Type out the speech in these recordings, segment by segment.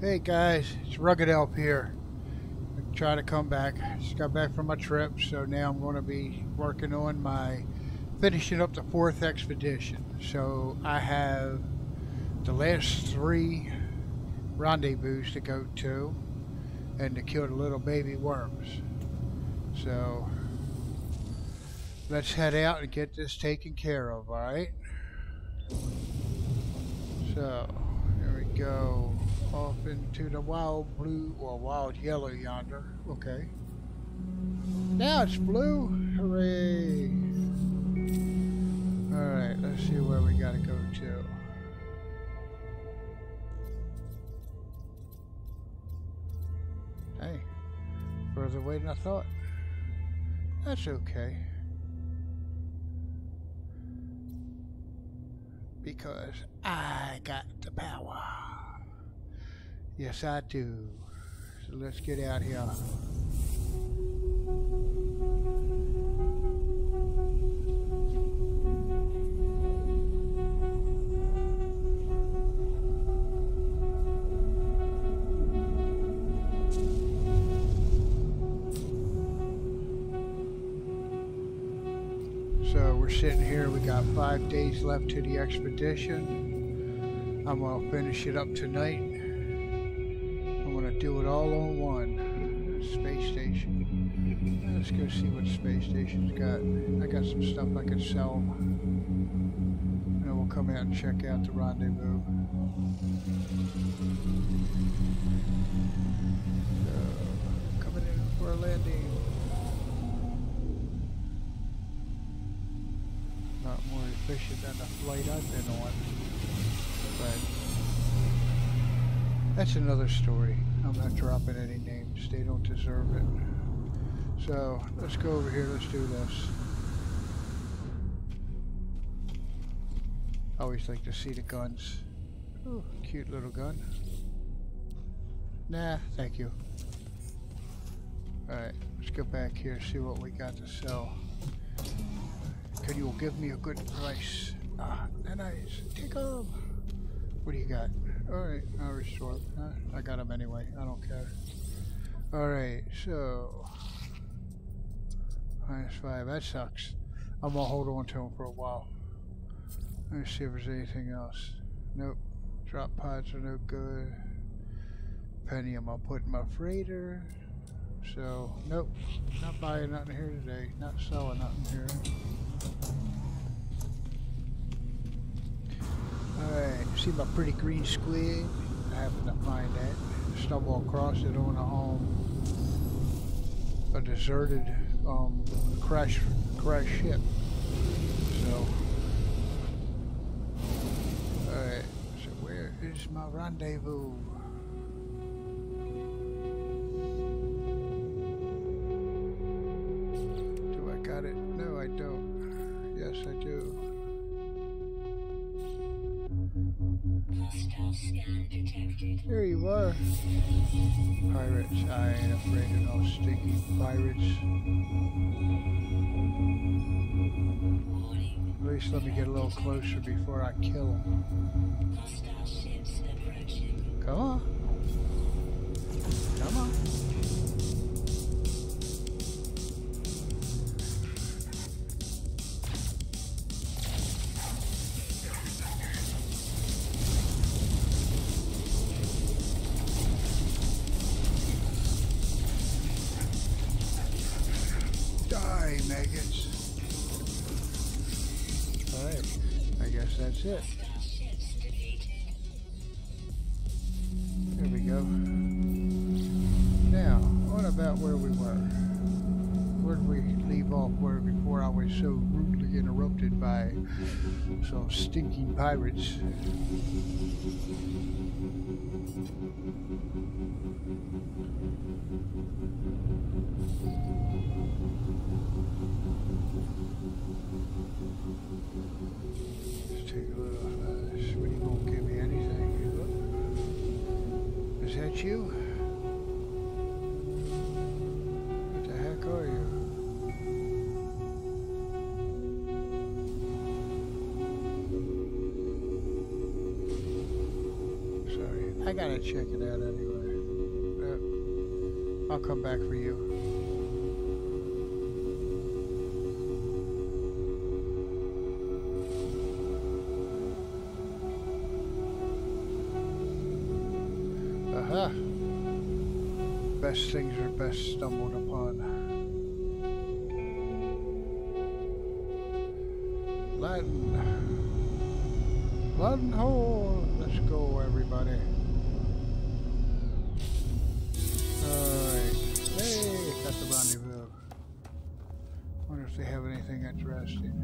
Hey guys, it's Rugged Elf here. I try to come back. Just got back from my trip, so now I'm going to be working on my finishing up the fourth expedition. So I have the last three rendezvous to go to and to kill the little baby worms. So let's head out and get this taken care of, alright? So, here we go. Off into the wild blue or wild yellow yonder. Okay. Now it's blue. Hooray. Alright, let's see where we gotta go to. Hey, further away than I thought. That's okay. Because I got the power. Yes, I do. So let's get out here. So we're sitting here, we got five days left to the expedition. I'm gonna finish it up tonight. All on one space station. Let's go see what space station's got. I got some stuff I can sell. And we'll come out and check out the rendezvous. So, coming in for a landing. Not more efficient than the flight I've been on. But that's another story. I'm not dropping any names. They don't deserve it. So let's go over here. Let's do this. Always like to see the guns. Ooh, cute little gun. Nah, thank you. Alright, let's go back here see what we got to sell. Can you give me a good price? Ah, nice. Take them. What do you got? Alright, I'll restore. Huh? I got them anyway. I don't care. Alright, so... Minus five. That sucks. I'm gonna hold on to them for a while. Let me see if there's anything else. Nope. Drop pods are no good. Pentium I'll put in my freighter. So, nope. Not buying nothing here today. Not selling nothing here. Alright, see my pretty green squid? I happened to find that. Stumble across it on a um a deserted um crash crash ship. So Alright, so where is my rendezvous? Do I got it? No I don't. Yes I do. There you are. Pirates. I ain't afraid of no stinky pirates. At least let me get a little closer before I kill them. Come on. That's it. There we go. Now, what about where we were? Where did we leave off where before I was so rudely interrupted by some stinking pirates? You? What the heck are you? Sorry. I gotta check it out anyway. Uh, I'll come back for you. Best things are best stumbled upon. Latin. Latin hole. Let's go, everybody. Alright. Hey, got the rendezvous. Wonder if they have anything interesting.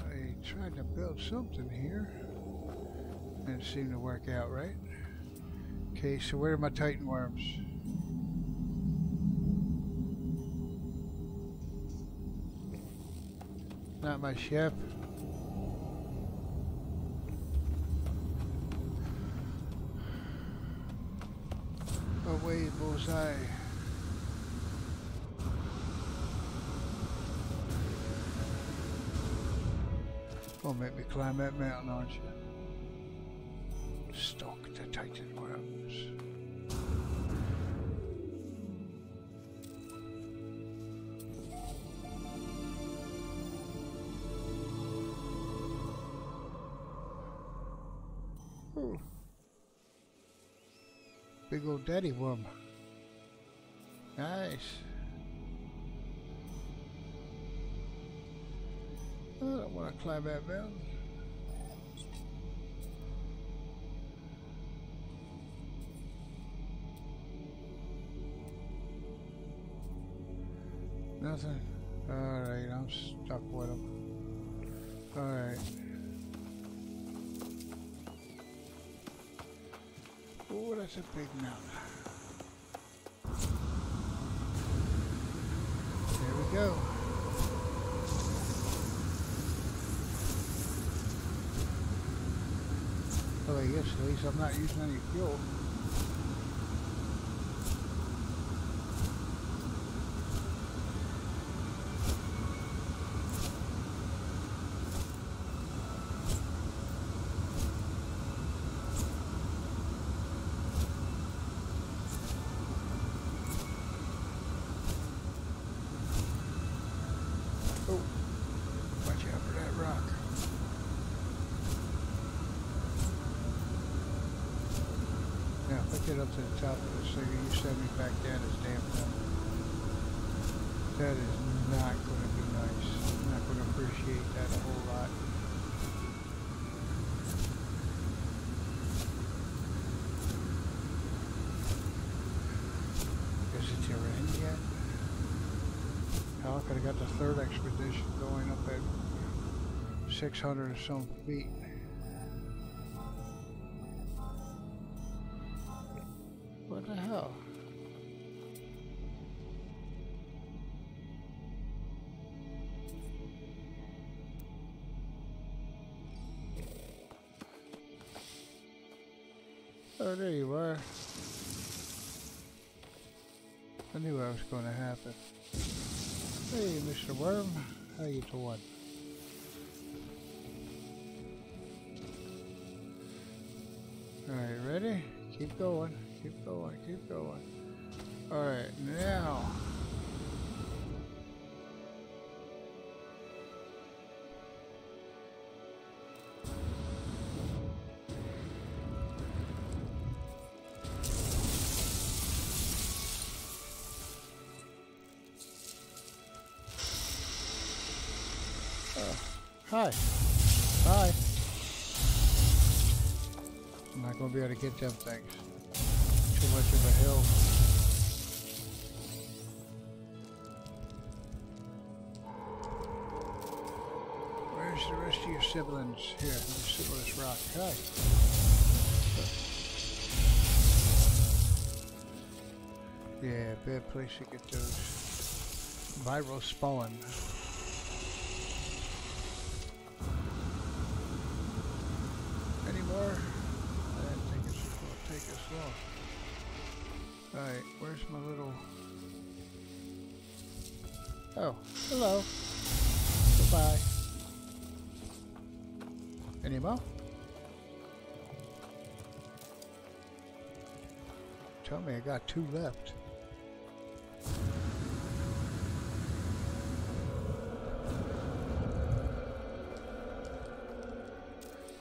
I tried to build something here. And it seemed to work out, right? Okay, so where are my Titan worms? Not my ship. Wait, bullseye. Gonna make me climb that mountain, aren't you? Big old daddy worm. Nice. I don't want to climb that mountain. Nothing. Alright, I'm stuck with them. Alright. Oh, that's a big mountain. There we go. Well, I guess at least I'm not using any fuel. Oh, watch out for that rock. Now, if I get up to the top of this thing you send me back down this damn thing, that is not going to be nice. I'm not going to appreciate that a whole lot. Is it your end yet? Hell, I could have got the third expedition going up at 600 or some feet. What the hell? Oh, there you are. I knew that was going to happen. Hey, Mr. Worm. How you doing? Alright, ready? Keep going. Keep going. Keep going. Alright, now. Hi. Hi. I'm not going to be able to get them things. Too much of a hill. Where's the rest of your siblings? Here, let me sit with this rock. Hi. Yeah, bad place to get those viral spawn. Oh, hello. Goodbye. Any more? Tell me I got two left.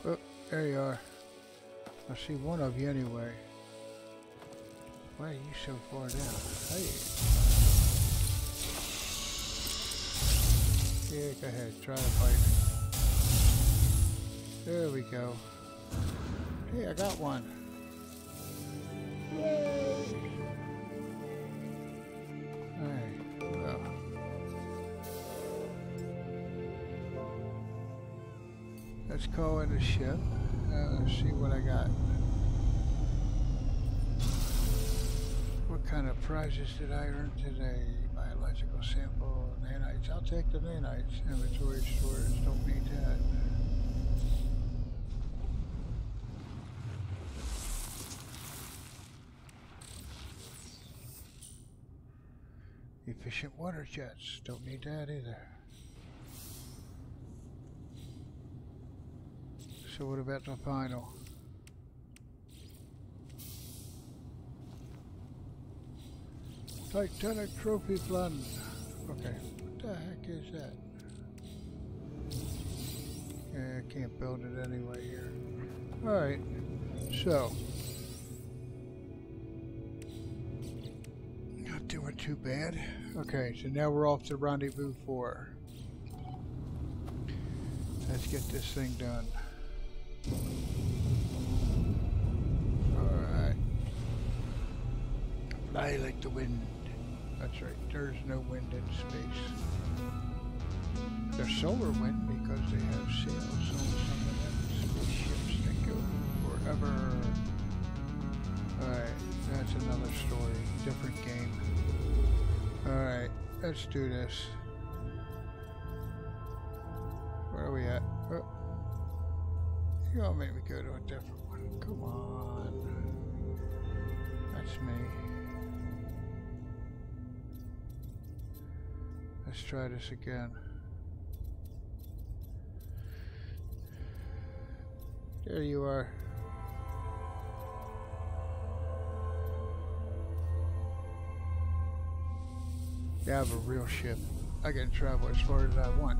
Oh, there you are. I see one of you anyway. Why are you so far down? Hey. Yeah, go ahead. Try to fight. There we go. Hey, I got one. Yay! Alright, well. Let's call in a ship. Uh, let's see what I got. What kind of prizes did I earn today? Biological sample, nanites. I'll take the nanites. Inventory storage, don't need that. Efficient water jets, don't need that either. So what about the final? Titanic trophy plan. Okay, the heck is that? Yeah, I can't build it anyway here. Alright, so. Not doing too bad. Okay, so now we're off to Rendezvous 4. Let's get this thing done. Alright. Fly like the wind. That's right, there's no wind in space. There's solar wind because they have sails on some of them spaceships that go forever. Alright, that's another story, different game. Alright, let's do this. Where are we at? Oh. You all make me go to a different one. Come on. That's me. Let's try this again. There you are. Yeah, I have a real ship. I can travel as far as I want.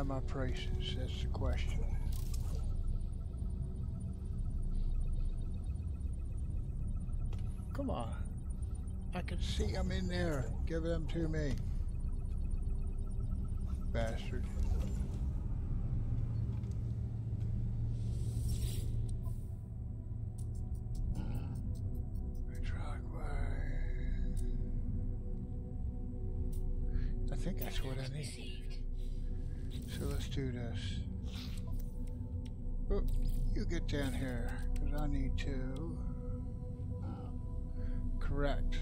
have my prices. That's the question. Come on. I can see them in there. Give them to me. Bastard. Correct.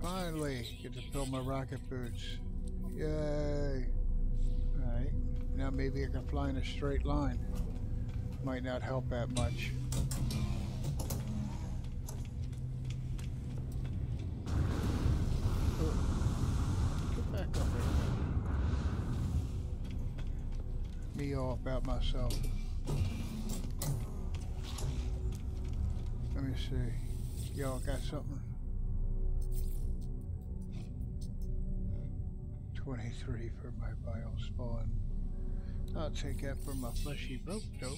Finally, get to fill my rocket boots. Yay! Alright, now maybe I can fly in a straight line. might not help that much. Oh. Me all about myself. Me see. Y'all got something? 23 for my bio spawn. I'll take that for my fleshy rope though.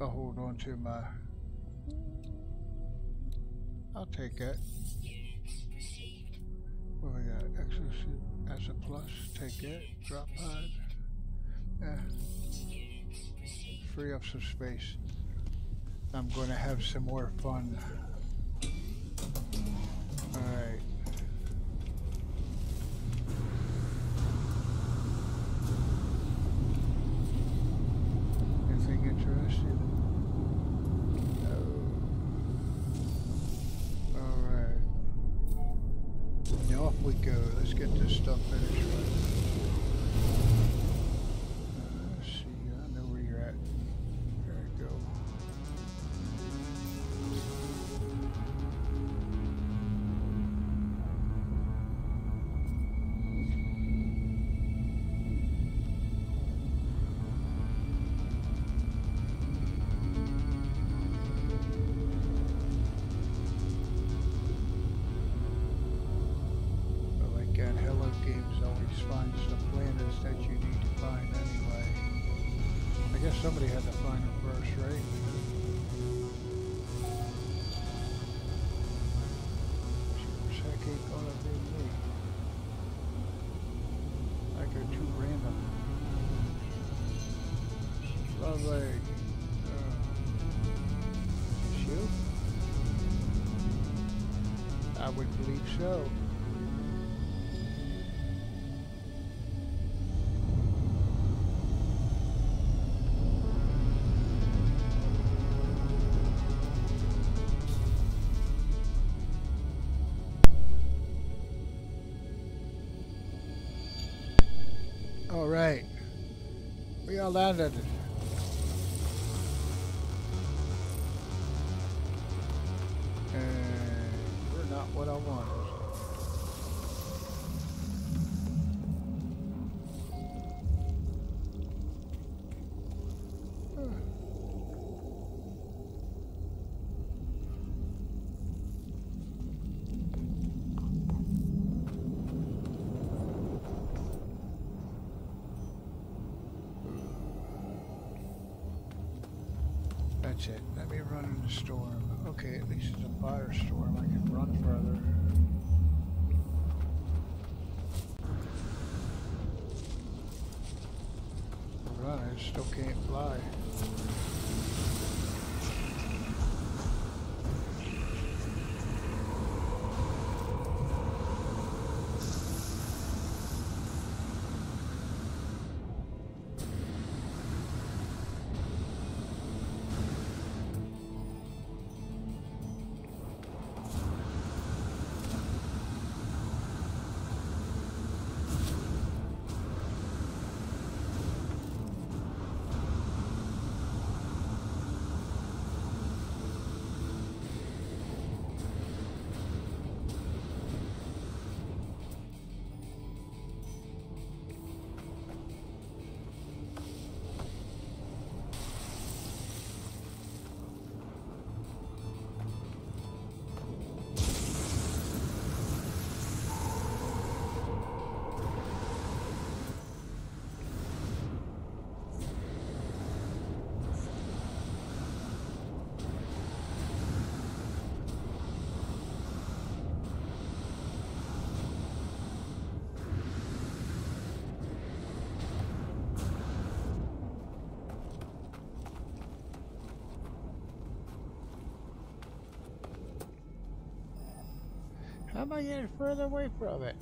I'll hold on to my... I'll take that. What we got? Exosuit as a plus. Take that. Drop pod. Yeah. Free up some space. I'm going to have some more fun. Alright. Always finds the planets that you need to find anyway. I guess somebody had to find them first, right? Gonna be me. Too random. Lovely. Uh? I would believe so. We all That's it. Let me run in the storm. Okay, at least it's a firestorm. I can run further. Run, I still can't fly. Am I getting further away from it?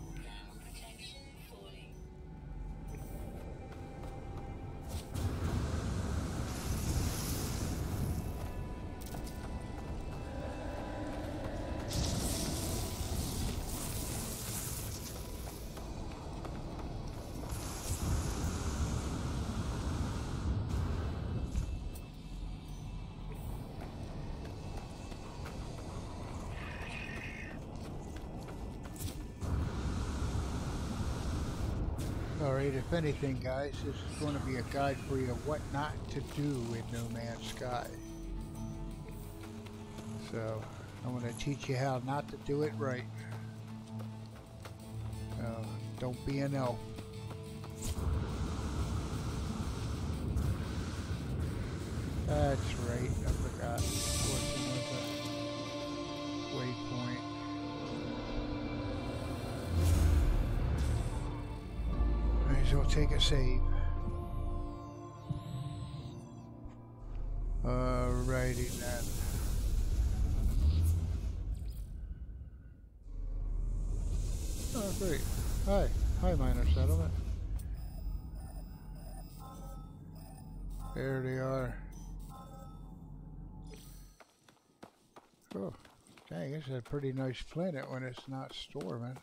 Anything, guys, this is going to be a guide for you what not to do in No Man's Sky. So, I'm going to teach you how not to do it right. Uh, don't be an elf. That's right, I forgot. Waypoint. As take a save. Alrighty then. Oh great. Hi. Hi miner settlement. There they are. Oh, dang, this is a pretty nice planet when it's not storming.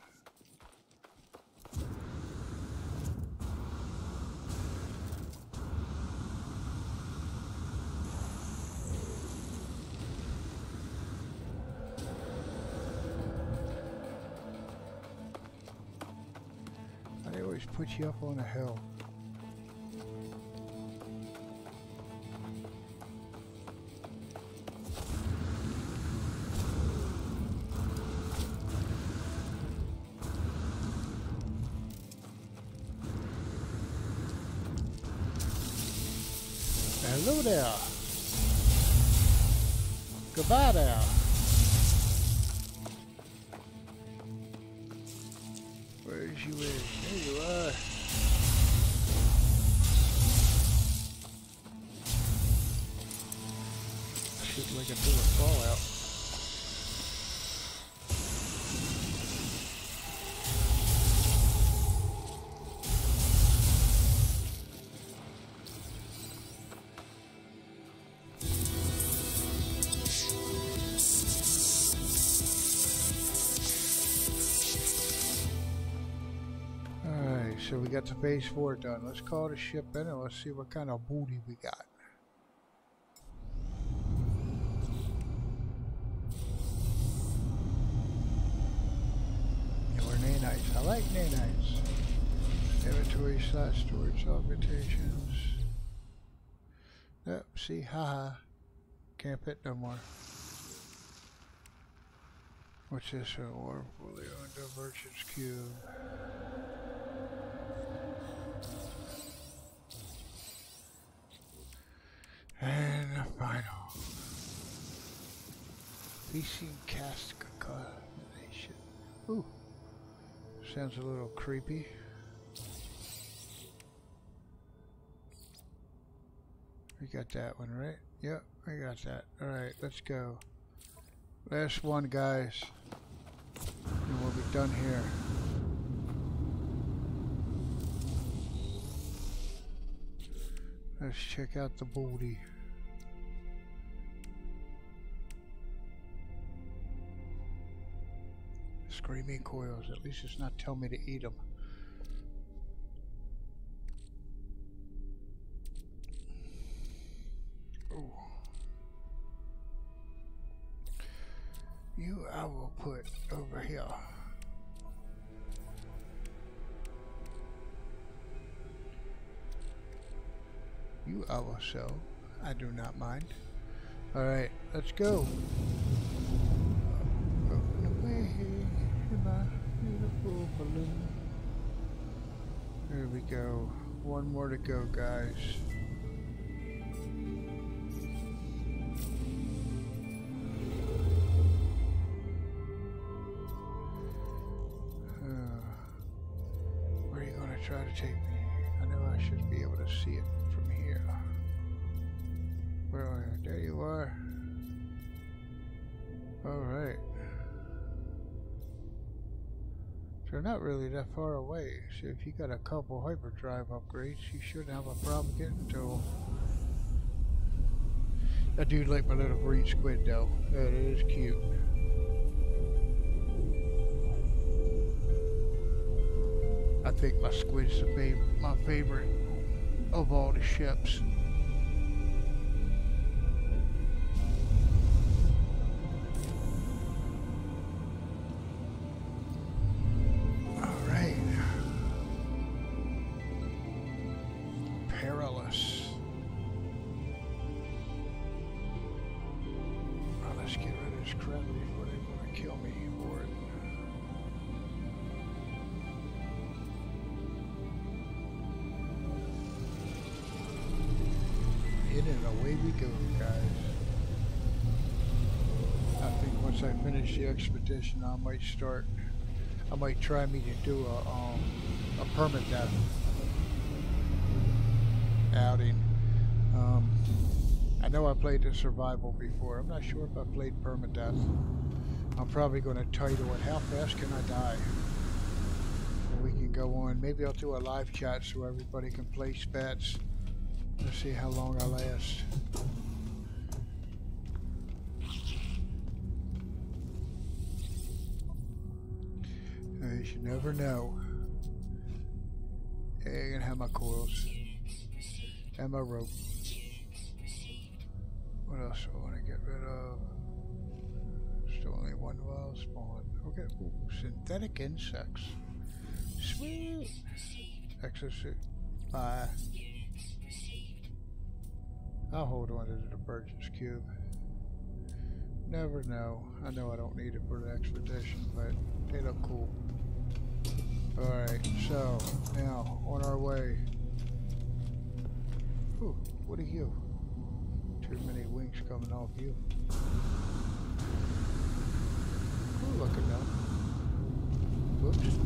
You up on a hill. Hello there. Goodbye there. You in? There you are. Shit like a fallout. Got the base four done. Let's call the ship in and let's see what kind of booty we got. Yeah, we're nanites. I like nanites. Inventory slot storage augmentations. Yep, see, haha. Can't fit no more. What's this? A war fully owned merchant's cube. Final. Feasting cast combination. Ooh. Sounds a little creepy. We got that one, right? Yep, I got that. Alright, let's go. Last one, guys. And we'll be done here. Let's check out the booty. Screaming coils. At least it's not telling me to eat them. You I will put over here. You I will sell. I do not mind. Alright, let's go. Going away in my beautiful There we go. One more to go, guys. Uh, where are you going to try to take me? I know I should be able to see it from here. Where are you? There you are. Alright. So not really that far away. So if you got a couple hyperdrive upgrades, you shouldn't have a problem getting to them. I do like my little green squid though. That is cute. I think my squid's my favorite of all the ships. Once I finish the expedition, I might start. I might try me to do a um, a permadeath outing. Um, I know I played the survival before. I'm not sure if I played permadeath. I'm probably going to title it "How Fast Can I Die." We can go on. Maybe I'll do a live chat so everybody can play spats. Let's see how long I last. Uh, you never know. Yeah, I'm gonna have my coils and my rope. What else do I want to get rid of? Still only one wild spawn. Okay, ooh, synthetic insects. Sweet. Exosuit. Bye. I'll hold on to the Burgess Cube. Never know. I know I don't need it for the expedition, but they look cool. Alright, so now on our way. Ooh, what are you? Too many wings coming off you. Ooh, looking up. Whoops.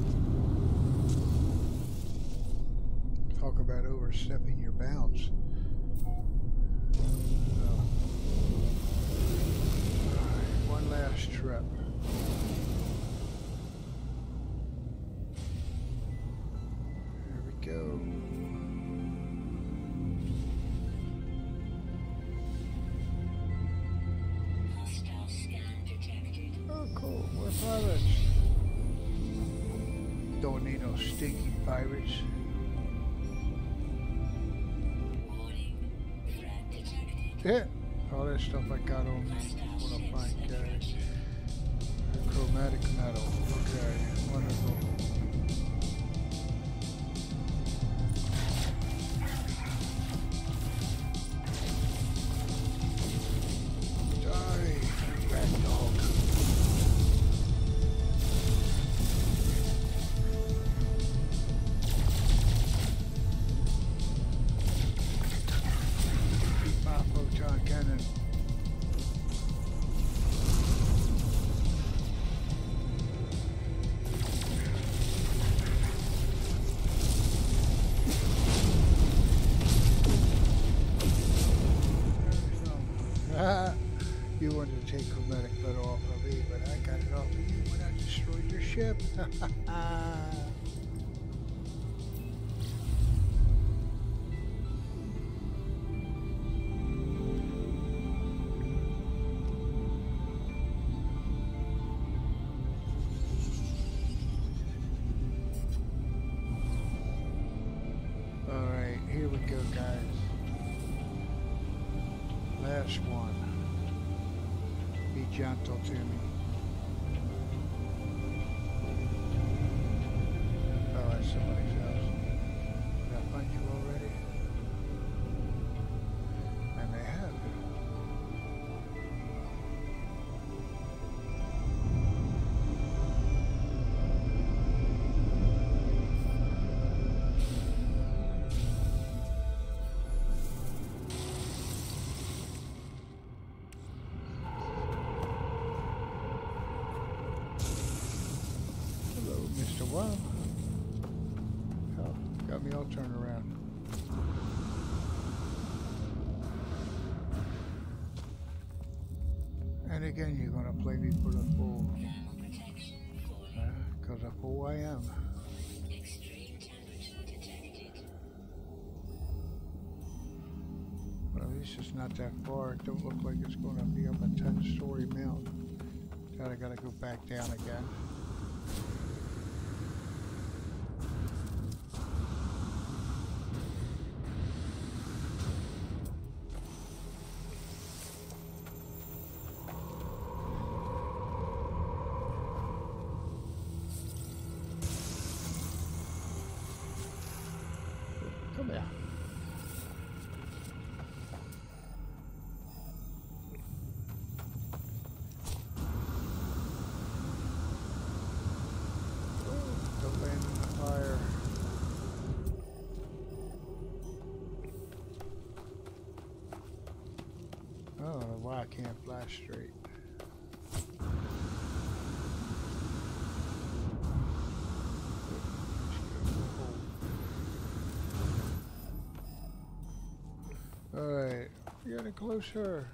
Talk about overstepping your bounds. Alright, one last trip. Stinky pirates. Yeah. All that stuff I got on me. What I find carry. Chromatic metal. Okay. Wonderful. Ship. Alright, here we go, guys. Last one. Be gentle to me. Me all turned around. And again, you're gonna play me for the fool. Thermal protection falling. Because a fool I am. Extreme temperature detected. But at least it's not that far. It don't look like it's gonna be up a 10-story mountain. Then I gotta go back down again. Come here. Don't land in the fire. I can't fly straight. Alright, getting closer.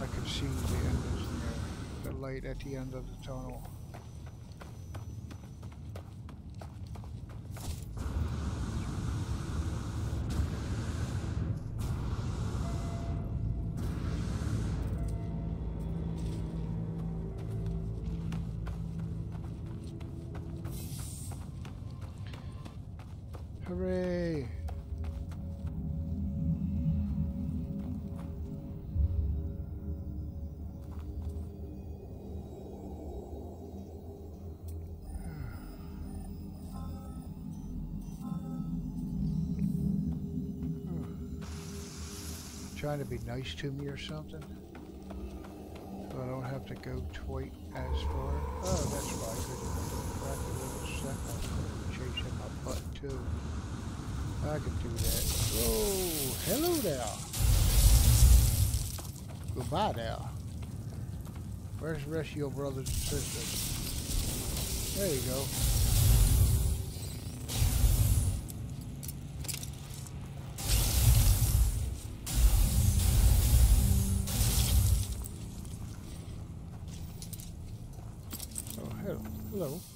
I can see the end is there. Uh, the light at the end of the tunnel. Trying to be nice to me or something? So I don't have to go quite as far. Oh, that's why I couldn't crack a little second. Chasing my butt too. I could do that. Oh, hello there. Goodbye there. Where's the rest of your brothers and sisters? There you go. Hello.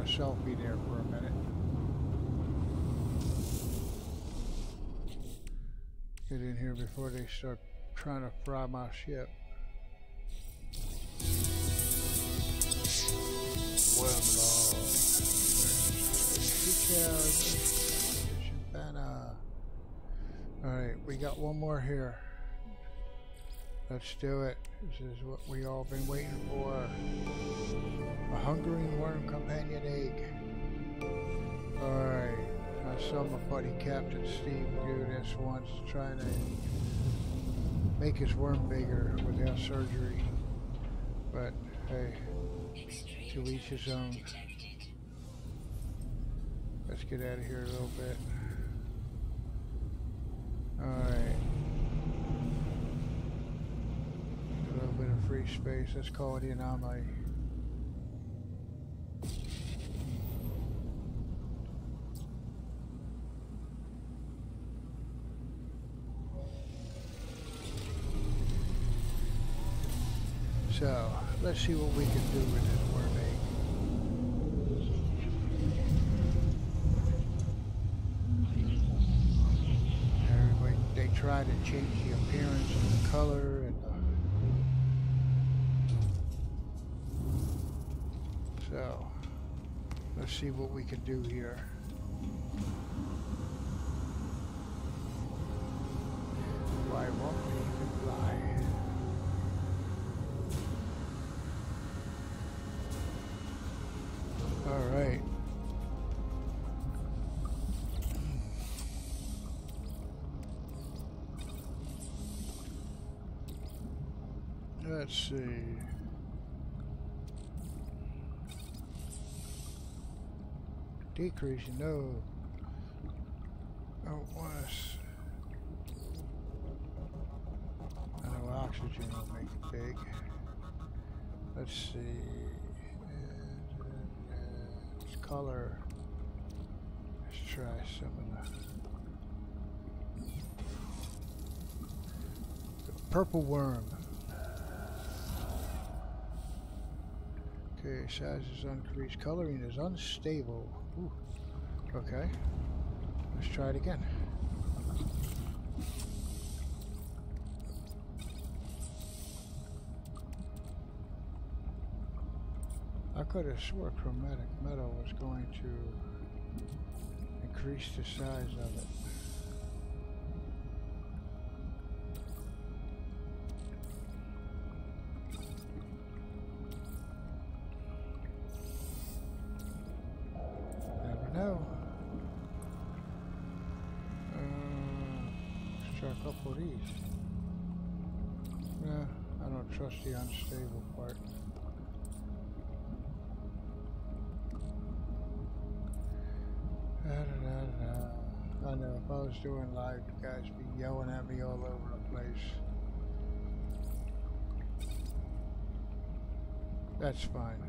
A selfie there for a minute. Get in here before they start trying to fry my ship. Alright, we got one more here. Let's do it. This is what we all been waiting for. A hungering worm companion egg. Alright. I saw my buddy Captain Steve do this once, trying to make his worm bigger without surgery. But hey, to each his own. Let's get out of here a little bit. Alright. A little bit of free space. Let's call it the anomaly. So, let's see what we can do with this worm. Everybody, they try to change the appearance and the color and the... see what we can do here. Why won't they even fly? All right. Let's see. Decreasing. No. Don't oh, want. I know oxygen will make it big. Let's see. It's color. Let's try some of the, the purple worm. Okay, size is increased. Coloring is unstable. Ooh. Okay. Let's try it again. I could have swore chromatic metal was going to increase the size of it. Yelling at me all over the place. That's fine.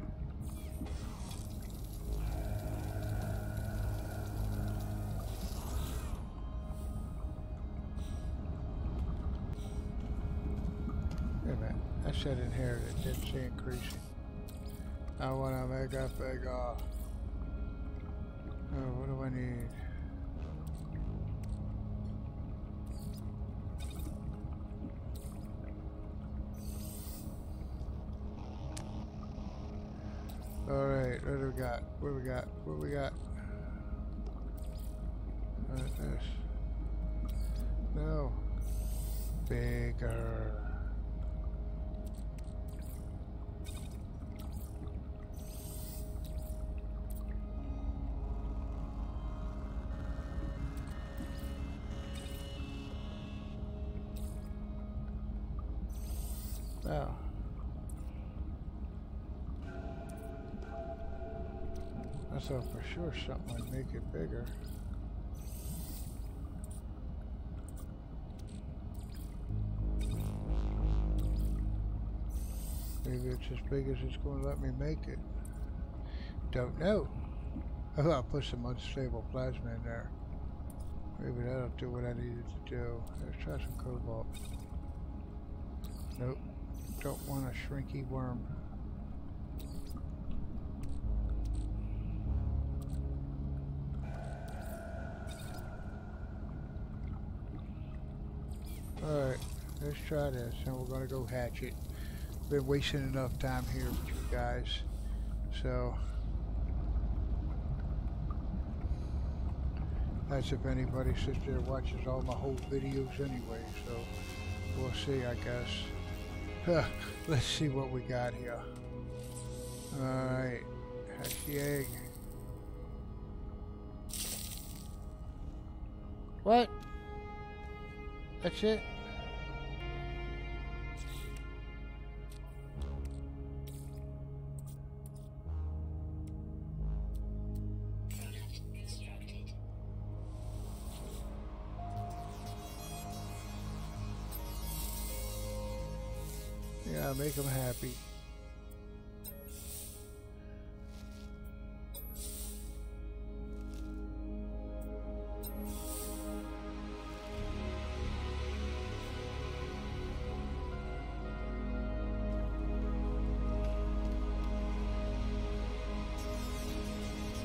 Wait a minute. I said inherited, didn't say increasing. I want to make a big uh, Oh, what do I need? What we got? What we got? What is this? No. Bigger. Thought for sure something would make it bigger. Maybe it's as big as it's going to let me make it. Don't know. Oh, I'll put some unstable plasma in there. Maybe that'll do what I needed to do. Let's try some cobalt. Nope. Don't want a shrinky worm. Alright, let's try this and we're gonna go hatch it. Been wasting enough time here with you guys. So that's if anybody sits there watches all my whole videos anyway, so we'll see I guess. Let's see what we got here. Alright, hatch the egg. What? That's it? Make them happy.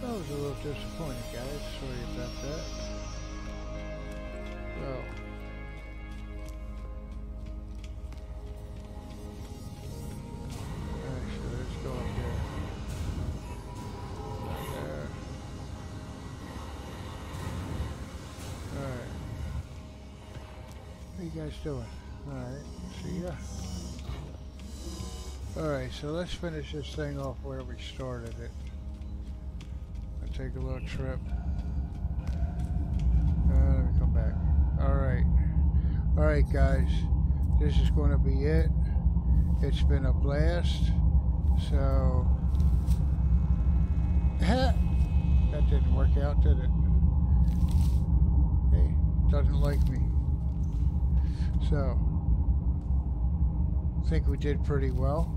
That was a little disappointing, guys. Sorry about that. Well. Guys doing? Alright, see ya. Alright, so let's finish this thing off where we started it. I'll take a little trip. Uh, let me come back. Alright. Alright, guys. This is going to be it. It's been a blast. So, that that didn't work out, did it? Hey, doesn't like me. So, I think we did pretty well.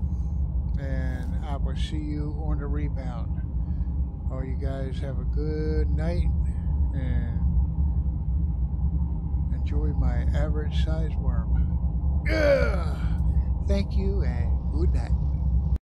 And I will see you on the rebound. All you guys have a good night and enjoy my average size worm. Yeah. Thank you and good night.